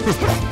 don't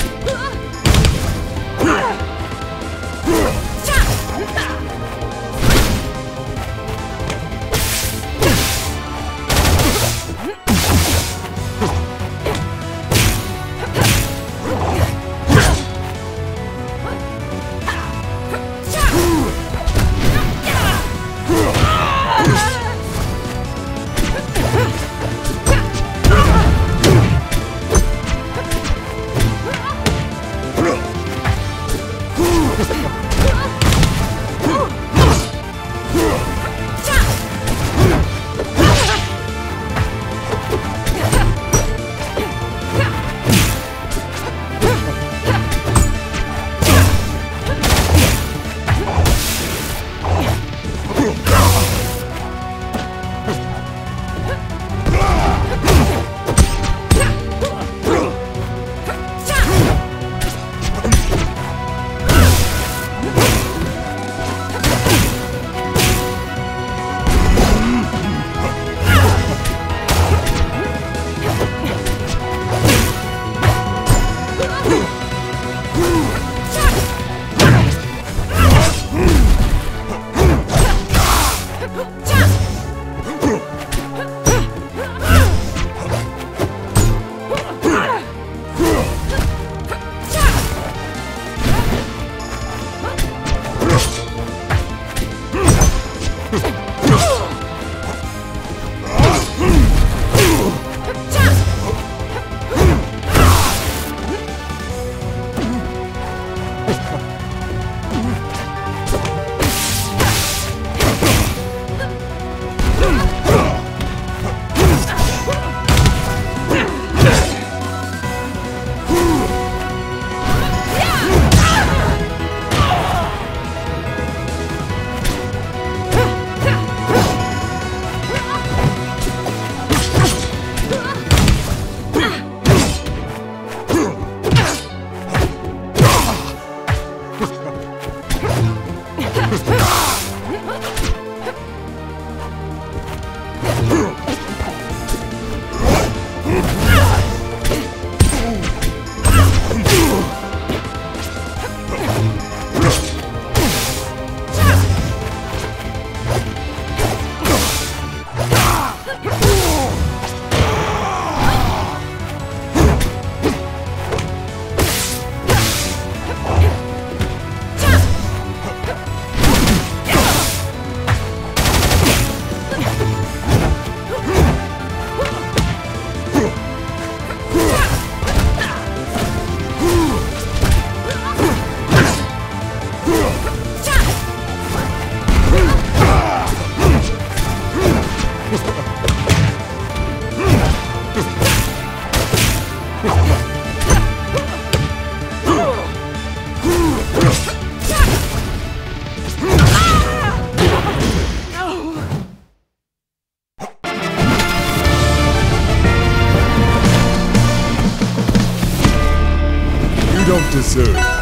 deserve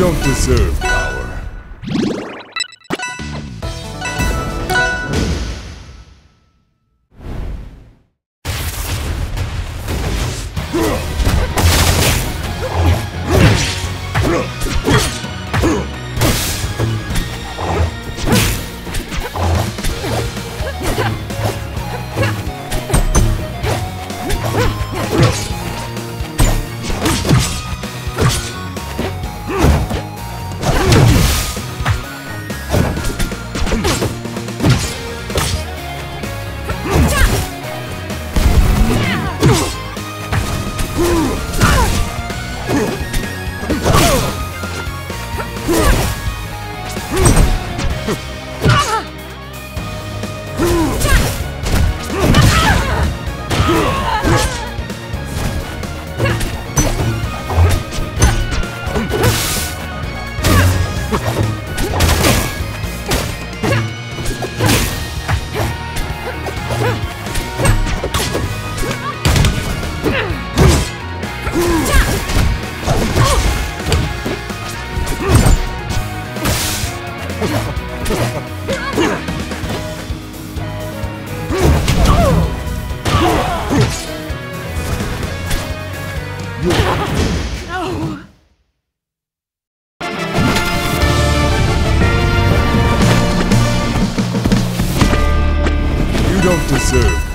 don't deserve. Don't deserve